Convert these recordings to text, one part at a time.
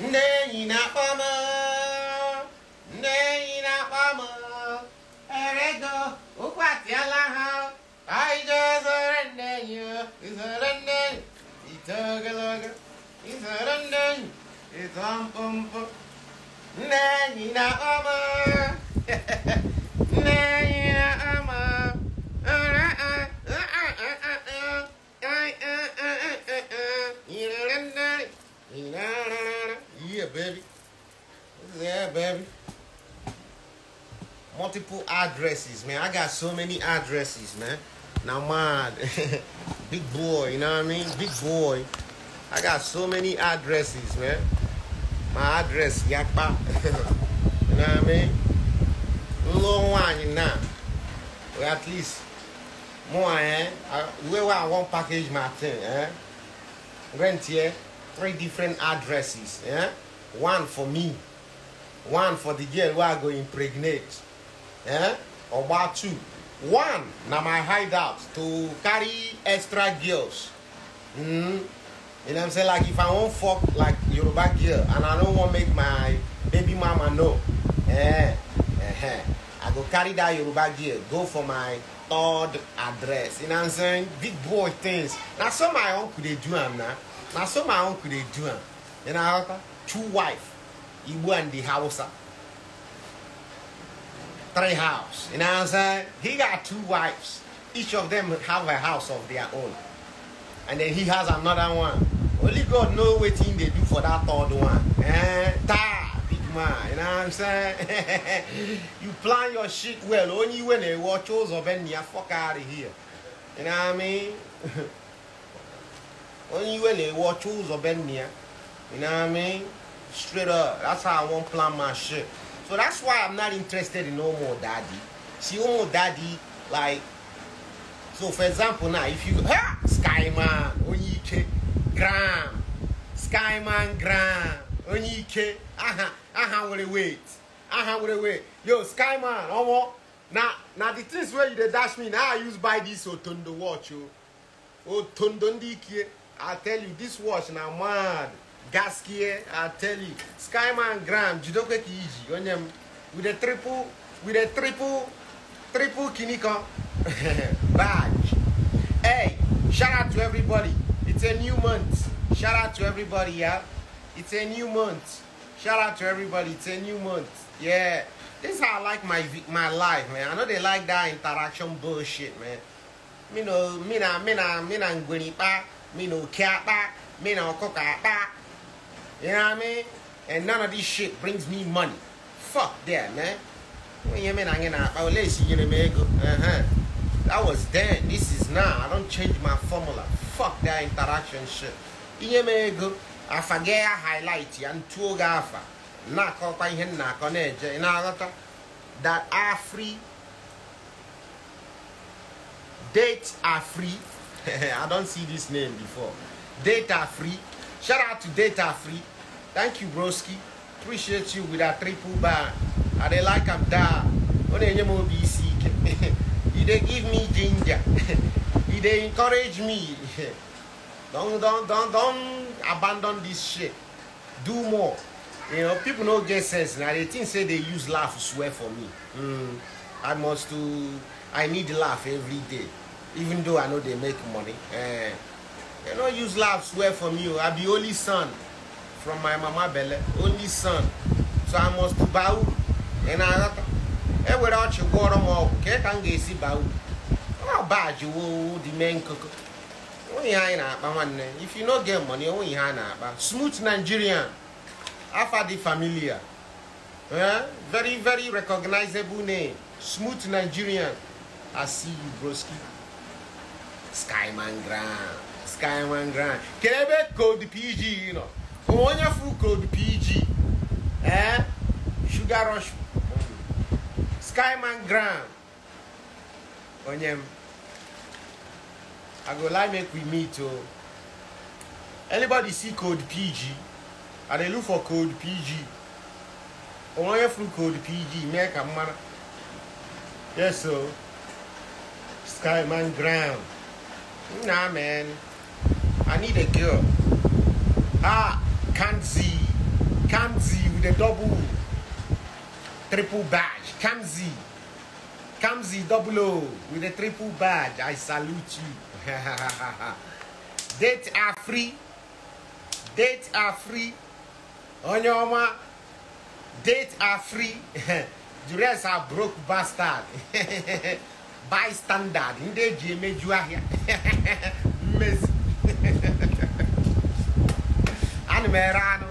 ndị enyi na-akpọ m ndị enyi na-akpọ m erego ụkwụ atịala ha. Anyị jee zere ndị enyi izere ndị enyi ite ogologo izere ndị enyi ite mkpụmkpụ ndị enyi na-akpọ Yeah, baby. Yeah, baby. Multiple addresses, man. I got so many addresses, man. Now, man, big boy, you know what I mean? Big boy. I got so many addresses, man. My address, yakpa. you know what I mean? Long one now. Or at least more, eh? Way I want package my thing, eh? Rent here, three different addresses, eh? One for me, one for the girl who I go impregnate, eh? Or about two. One, now my hideout to carry extra girls. Mm. You know what I'm saying? Like if I want fuck like Yoruba girl and I don't want make my baby mama know, eh, eh, I go carry that Yoruba girl, go for my third address. You know what I'm saying? Big boy things. Now some my uncle they do am now. Now some my uncle they do am. You know how two wife, Igbo and the Hausa. Three house. You know what I'm saying? He got two wives. Each of them have a house of their own. And then he has another one. Only God know what thing they do for that third one. Eh? Ta, big man. You know what I'm saying? you plan your shit well. Only when they watch those of any fuck out of here. You know what I mean? Only when they watch those of any. You know what I mean? Straight up. That's how I want plan my shit. So that's why I'm not interested in no more daddy. See, no more daddy, like, so for example now, if you, ha, Skyman, Onyike, Gram, Skyman, Gram, Onyike, aha, aha, will wait, aha, will wait. Yo, Skyman, omo, now, now the things where you dash me, now I use buy this Otondo watch, yo. Otondo ndike, I tell you, this watch now mad. Gaskia, I tell you, Skyman Gram, Jidoke Kiji, Onyem, with a triple, with a triple, triple Kiniko badge. Hey, shout out to everybody. It's a new month. Shout out to everybody, yeah. It's a new month. Shout out to everybody. It's a new month. Yeah. This is how I like my my life, man. I know they like that interaction bullshit, man. Me no, me na, me na, me na ngweni pa, me no kia pa, me na okoka pa. You know what I mean? And none of this shit brings me money. Fuck that, man. You you Uh-huh. That was then. This is now. I don't change my formula. Fuck that interaction shit. Afa gị ya highlight ya ntụo gị afa na-akọkwa ihe m na-akọ na-eje ị na-aghọta that are free dates are free I don't see this name before data free shout out to data free. Thank you broski. Appreciate you with that triple bar I dey like I'm da. Ọ na-enye m obi isi ike e dey give me ginger. Dey encourage me. Don't don't don't don't abandon this shit. Do more. You know people don't get sense. Now they think say they use laugh swear for me. Mm, i must to i need laugh every day. Even though i know they make money. Eh they no use laugh swear for me I be only son. From my mama belle only son. So i must to And ị na-aghọta ewere ọchị gwọrọ m ọgwụ ka ka m ga-esi baa uru ọ baji wo dị mee nkụkụ onwe ihe anyị if you no get money na-akpa smooth nigerian. Afa the familiar. Eh? very very recognizable name. Smooth nigerian. I see you broski skyman grand. Skyman grand. Kedu code pg nọ onye fu code pg eh? sugar rush. Skyman grand. Onye m. I go like make we meet o anybody see code pg i dey look for code pg onye furu code pg mee ka m mara. Yes o skyman grand nah man i need a girl ah see Kamzi with a double, triple badge. Kamzi. Kamzi double O with a triple badge. I salute you. Dates are free. Dates are free. Onyoma. Dates are free. the rest are broke bastard. Bystander. Ndị eji emeju ahịa. Mmezi. Ana m ere anụ.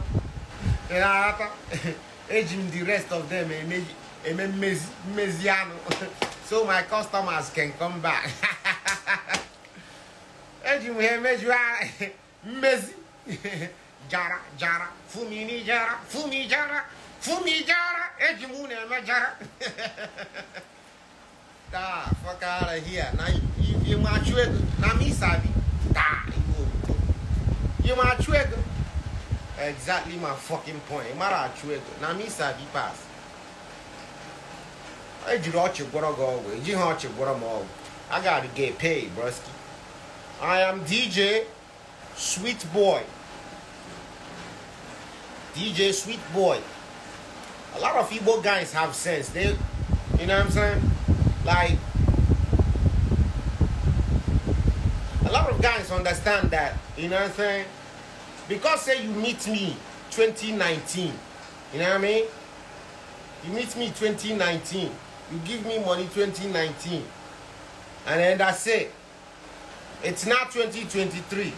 Ị na-aghọta? Eji m the rest of them eme mmezi anụ. So my customers can come back. Eji m ha emeju. Mmezi. Jara jara. Fumini jara. Fumi jara. Fumi jara. Eji m unu eme. Tá, fuck out of here. Now you, you, you my trigger. Now me sabi. Tá, you You my. Exactly my fucking point. You my trigger. Now me sabi pass. I do ejiri ọchị gwọrọ gị ọgwụ ejighị ọchị gwọrọ m ọgwụ I gotta get paid, broski. I am DJ Sweet Boy. DJ Sweet Boy. A lot of Igbo guys have sense. They, you know what I'm saying? Like, a lot of guys understand that, you know what I'm saying? Because say you meet me 2019, you know what I mean? You meet me 2019, you give me money 2019, and then that's it. It's now 2023.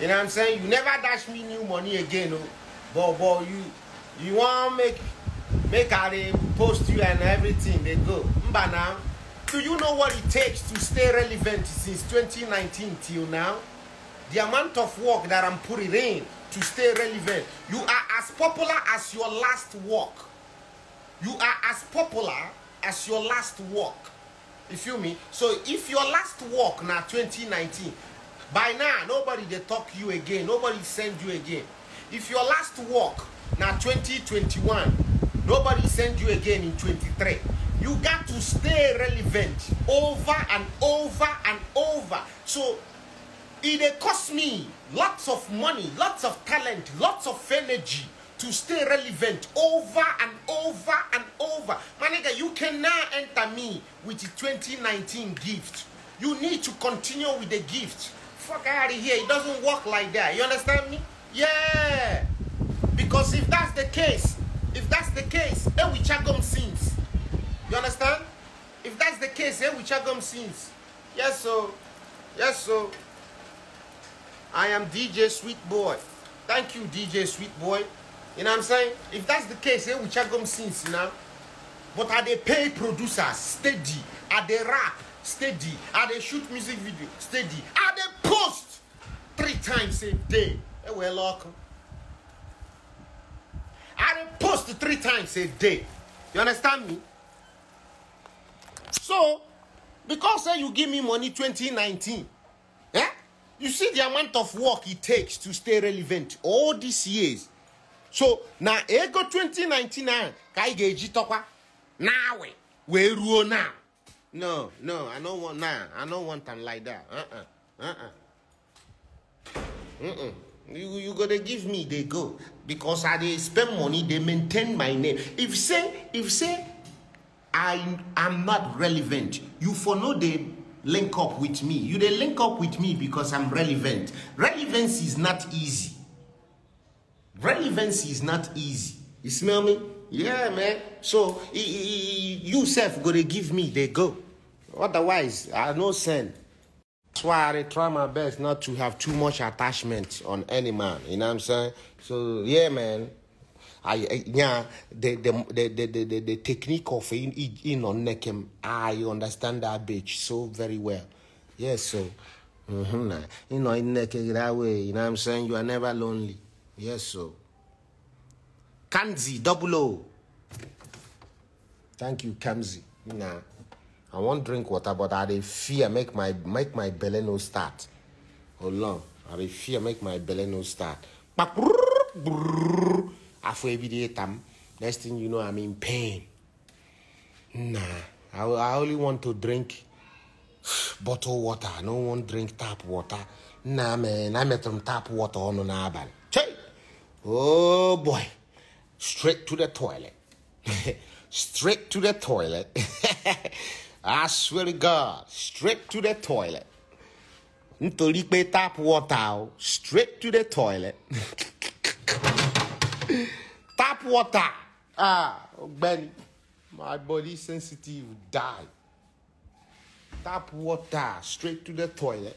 You know what I'm saying? You never dash me new money again, oh. But but you you want make make dey post you and everything they go. Mba now. Do you know what it takes to stay relevant since 2019 till now? The amount of work that I'm putting in to stay relevant. You are as popular as your last work. You are as popular as your last work. You feel me? So if your last work now 2019, by now nobody they talk you again, nobody send you again. If your last work now 2021, nobody send you again in 23. You got stay relevant over and over and over. So it cost me lots of money, lots of talent, lots of energy to stay relevant over and over and over. My nigga, you can now enter me with the 2019 gift. You need to continue with the gift. Fuck out of here. It doesn't work like that. You understand me? Yeah. Because if that's the case, if that's the case, then we check them sins. You understand? If that's the case, then we them sins. Yes, so. Yes, so. I am DJ Sweet Boy. Thank you, DJ Sweet Boy. You know what I'm saying? If that's the case, then we them sins, you know. But are they paid producers steady? Are they rap steady? Are they shoot music video steady? Are they post three times a day? Eh, well. Are they post three times a day? You understand me? So, because say you give me money 2019, yeah, you see the amount of work it takes to stay relevant all these years. So na ego 2019 a ka anyị ga-eji tọkwa nawe wee ruo now. No, no, I don't want now. I don't want them like that. Uh-uh. Uh-uh. Mm-mm. You you gotta give me they go because I they spend money they maintain my name. If say if say I am not relevant, you for no they link up with me. You they link up with me because I'm relevant. Relevance is not easy. Relevance is not easy. You smell me? Yeah, man. So you self go to give me they go. Otherwise, I no send. That's why I try my best not to have too much attachment on any man. You know what I'm saying? So yeah, man. I, yeah, the the the the the, the, technique of in in on Nekem, I understand that bitch so very well. Yes, so mm-hmm, you know in Nekem that way. You know what I'm saying? You are never lonely. Yes, so. Kamzi double O. Thank you, Kamzi. Nah. I want drink water, but I fear make my make my belly no start. Hold on. I fear make my belly no start. After every day time, next thing you know, I'm in pain. Nah. I, I only want to drink bottled water. I don't want drink tap water. Nah, man. I met them tap water on n'abalị. Chey! Oh boy. straight to the toilet. straight to the toilet. I swear to God, straight to the toilet. Pé tap water o, straight to the toilet. tap water. Ah, ọ̀gbẹ́ni, my body sensitive die. Tap water straight to the toilet.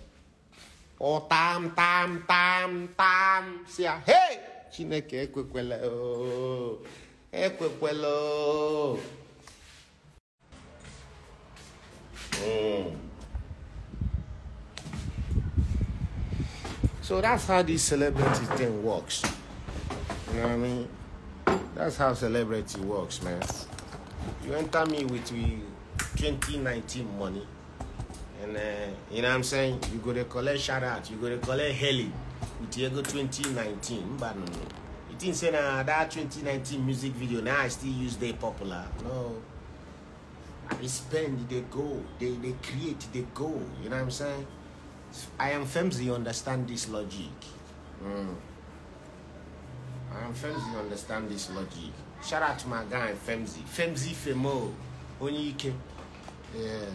Or tam tam tam tam. Say, hey, Chineke ekwekwela o, ekwekwela o. Mm. So that's how this celebrity thing works. You know what I mean? That's how celebrity works, man. You enter me with the 2019 money, and uh, you know what I'm saying? You go to collect shout out, you go to collect heli with your 2019. But no. You think say nah, that 2019 music video now I still use they popular? No. They spend, they go, they, they create, they go. You know what I'm saying? I am Femzi, understand this logic. Mm. Am Femzi, understand this logic. Shout out to my guy Femzi. Femzi Femo. Onyike. Yeah.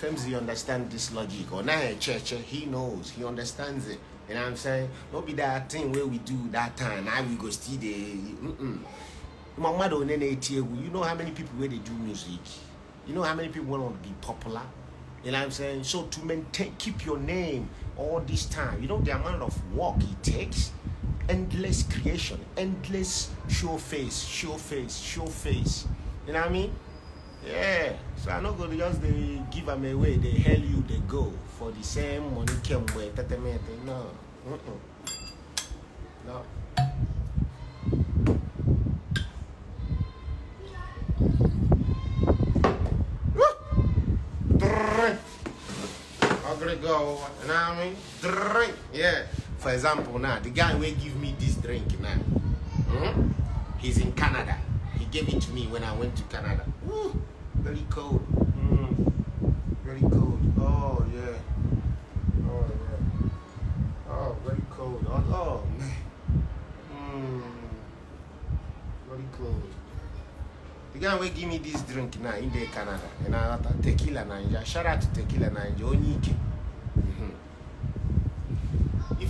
Femzi understand this logic. Or now church, he knows, he understands it. You know what I'm saying? Don't be that thing where we do that time. Now we go still the mm-mm. My mother on You know how many people where they do music? You know how many people want to be popular? You know what I'm saying? So to maintain, keep your name all this time, you know the amount of work it takes, endless creation, endless show face, show face, show face. You know what I mean? Yeah. So I'm not gonna just they give them away, they hell you, they go for the same money came with No. Mm-mm. No. drink. Ugly go, you know what I mean? Drink, yeah. For example, now the guy will give me this drink now. Hmm? He's in Canada. He gave it to me when I went to Canada. Woo, very cold. Mm. Very cold. Oh yeah. Oh yeah. Oh, very cold. Oh, oh man. Mm. Very cold. The guy will give me this drink now in the Canada. And I tequila Ninja. Shout out to tequila Ninja. Onyike.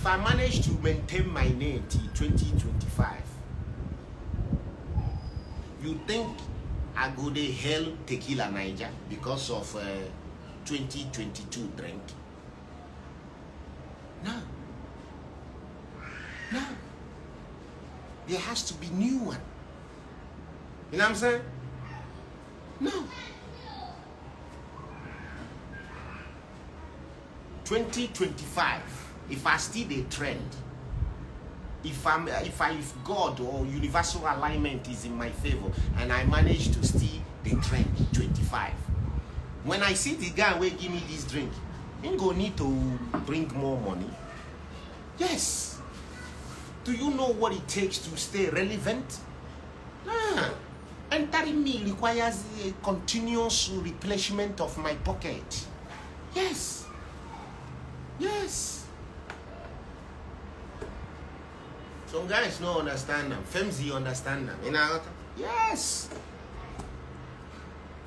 I manage to maintain my name till 2025, you think I go to hell tequila Niger because of uh, 2022 drink? No. No. There has to be new one. You know what I'm saying? No. 2025, if I still the trend, if I'm if I if God or universal alignment is in my favor and I manage to steal the trend 25. When I see the guy will give me this drink, ain't gonna need to bring more money. Yes. Do you know what it takes to stay relevant? Nah. Entering me requires a continuous replenishment of my pocket. Yes. Yes. Some guys don't understand them. Femzi understand them. You know? Yes.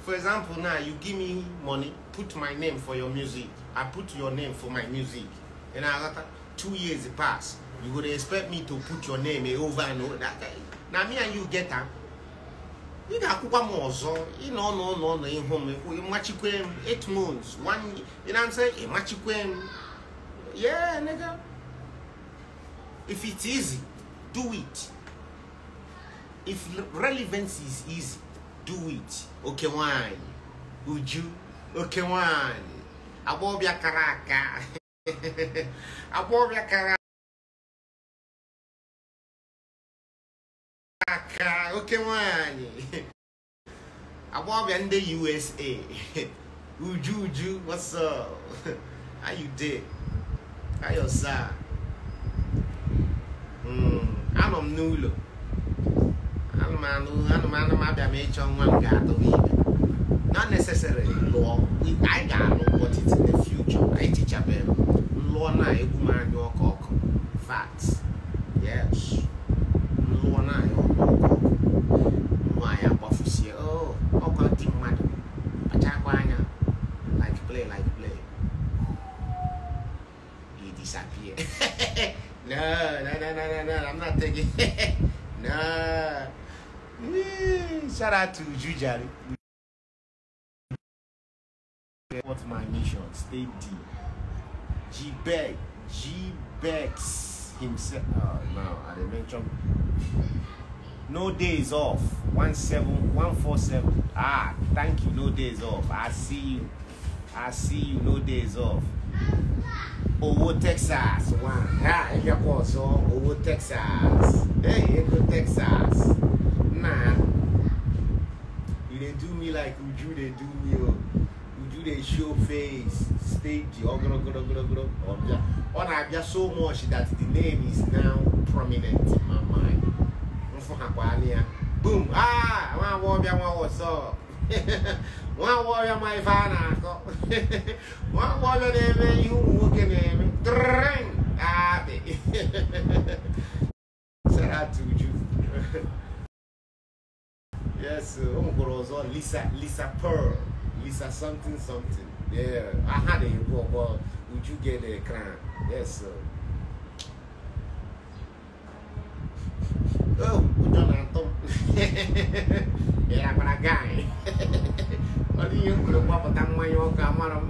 For example, now you give me money, put my name for your music. I put your name for my music. You know? Two years pass. You would expect me to put your name over and over. Now me and you get her. ị ga-akwụkwa m ọzọ ịnọ n'ụlọ ụlọ ihu m ịmachikwe m 8 months one you know what I'm saying ịmachikwe m yeah nigga if it's easy do it. If relevance is easy do it. Oke nwanyị uju oke nwanyị agbọbịa kara aka agbọbịa kara aka oke nwanyị agbọbịa ndị USA uju uju what's up? How you dey? How your sir? Mm, anọ m n'ụlọ anụmanụ anụmanụ m abịa m ịchọ nwa m ga-atụ ibe na nesesịrị lụọ anyị ga-alụ ọtịtị na future. Anyị tichabeghị m lụọ na egwu m anya ọkụ ọkụ fact yes. Lụọ na anya ọkụ ọkụ nwaanyị agbafusie ọkụ dị m no, no, no. I'm not taking. nah. Shout out to Jujari. What's my mission? Stay deep. G Beck. G Becks himself. Oh, no, I didn't mention. No days off. 17 147. Ah, thank you. No days off. I see you. I see you. No days off. owó Texas. Wàhálà ẹ̀yẹ kọ̀ sọ owó Texas. Hey, ego Texas. Man, you dey do me like Uju dey do me o Uju dey show face. Stage ọgọrọgọrọgọrọgọrọ ọbịa ọ na-abịa so much that the name is now prominent in my mind. Mfụhakwana ya. Boom. Ah nwa agbọghọbịa nwa what's up nwa agbọghọbịa ma ife a na-akọ nwa agbọghọbịa na-eme ihe ụmụ Lisa Lisa Pearl Lisa something something. Yeah, I had it before, but would you get a crown? Yes, sir. Oh, ụjọ na-atọ m. Ya gbara guy. Ọ dị ihe m kwere gbapụta mmanya ọkụ amara m.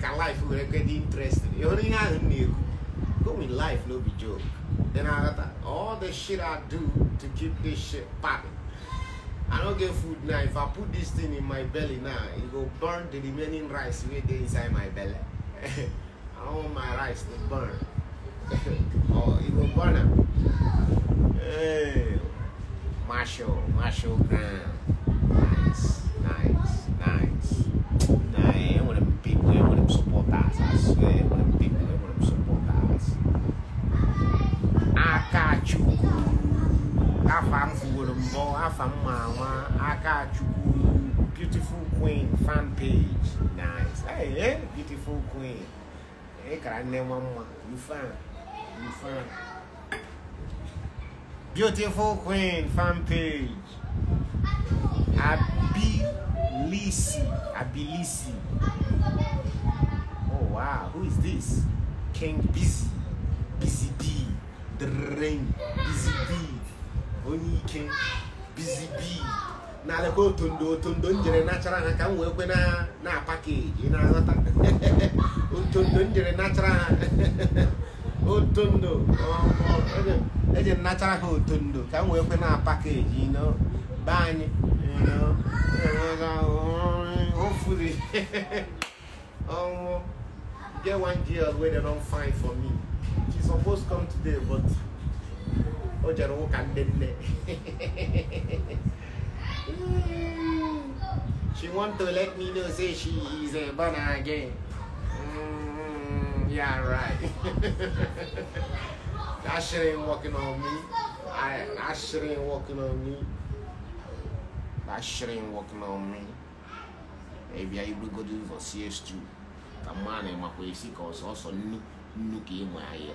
Ka life were kwe dị interesting. Ị hụrụ ihe ahụ m na-ekwu? Go with life no be joke. Then I got all the shit I do to keep this shit popping. I don't get food now. If I put this thing in my belly now, it go burn the remaining rice wey dey inside my belly. I don't want my rice to burn. oh, it go burn am. Hey, Marshall, Marshall ground. Nice, nice, nice. Nah, want them people, I want them supporters. I swear, I want them people, I want them supporters. Akachukwu. afa m Now half a mama, Akachuku, beautiful queen, fan page. Nice. Hey, eh? beautiful queen. Hey, grande mama, you fan. You fan. Beautiful queen, fan page. Abilisi. Abilisi. Oh, wow. Who is this? King Busy. Busy D. The rain. Busy D. Only King. Busy bee. Na-alekwa otondo otondo njere nachara ha ka m wee kwe na pakeji na-aghọta otondo njere nachara ha. Otondo eji nachara ha otondo ka m wee kwe na no be anyị hopefully ọnwụ get one girl wey dem don find for me. She suppose come today but she want to let me know say she is a again mm, yeah right that shit ain't working on me I, that shit ain't working on me that shit ain't working on me maybe I will go do for CS2 ka mma na-emakwa esi ka ọsọsọ nnu nnu ka ị ahịa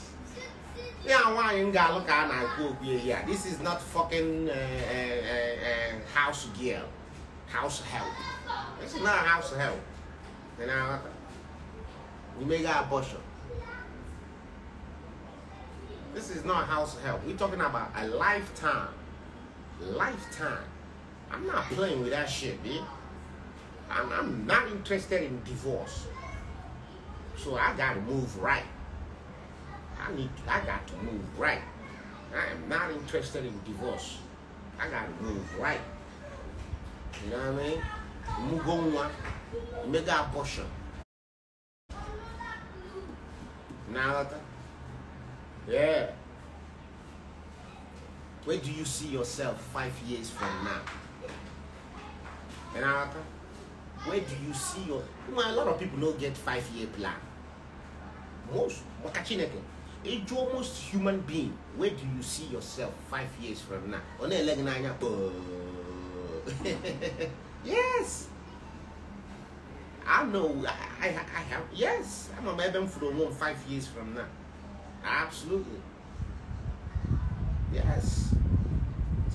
ya nwaanyị m ga-alụ ka a na-ekwu okwu ya this is not fucking uh, uh, uh, house girl house help. This is not house help. You know we make abortion. This is not house help. We're talking about a lifetime lifetime. I'm not playing with that shit dude I'm, I'm not interested in divorce. So i gotta move right I need to, I got to move right. I am not interested in divorce. I got to move right. You know what I mean? One, mega abortion. Now, yeah. Where do you see yourself five years from now? You know Where do you see your? Well, a lot of people don't get five year plan. Most, Wakachineke. Age almost human being. Where do you see yourself five years from now? Kpɔɔ yes. I know I, I, I have yes. I'm a man for one five years from now. Absolutely. Yes.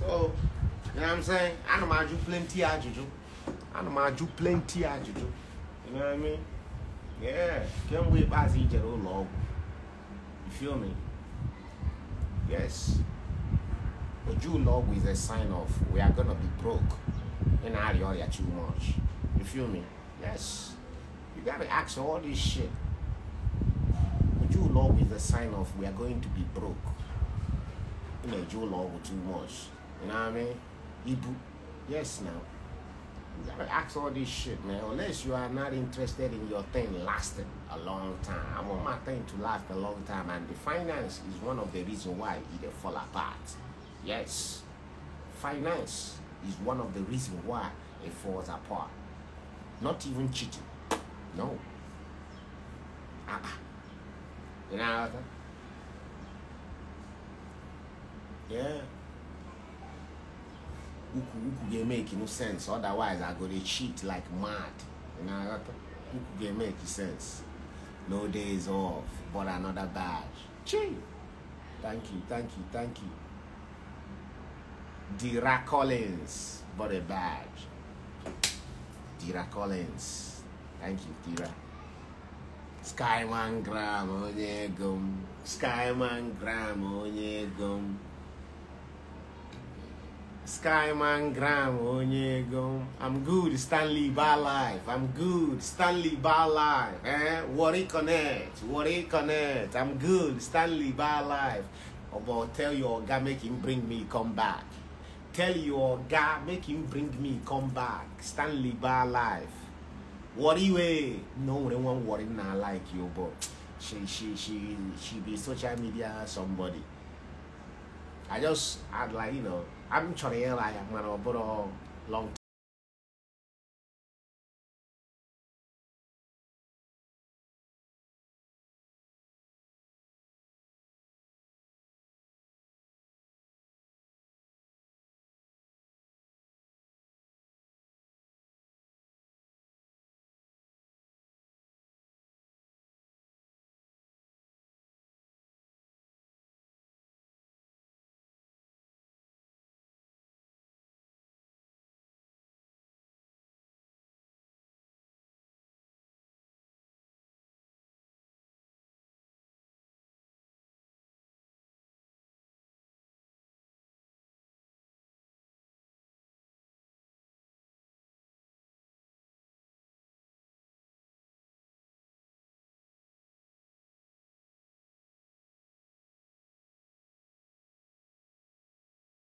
So you know what I'm saying? I know my plenty ajụjụ I know my plenty ajụjụ you know what I mean? Yeah. Kemgbe ikpeazụ ijere ụlọ ọgwụ you feel me? Yes. Oju ụlọ ọgwụ is a sign of we are gonna be broke in ọrịa too much you feel me? Yes. You gotta ask all this shit. Oju ụlọ ọgwụ is a sign of we are going to be broke ị na-eju ụlọ ọgwụ too much. You know what I mean? Yes now you ask all this shit, man. Unless you are not interested in your thing lasting a long time. I want my thing to last a long time, and the finance is one of the reasons why it fall apart. Yes, finance is one of the reasons why it falls apart. Not even cheating. No. Ah, you know what Yeah. Get make no sense. Otherwise, I go to cheat like mad. You know sense. No days off, but another badge. Chee. Thank you, thank you, thank you. Dira Collins, but a badge. Dira Collins. Thank you, Dira. Skyman Gram, onye gum. Skyman Gram, onye gum. Skyman Gram, onye gum. I'm good, Stanley Bar Life. I'm good, Stanley Bar Life. Eh? Worry Connect, Worry Connect. I'm good, Stanley Bar Life. About tell your guy, make him bring me, come back. Tell your guy, make him bring me, come back. Stanley Bar Life. Worry way. No one worry not like you, but she she she she be social media somebody. I just I'd like you know I'm trying like I'm gonna put a long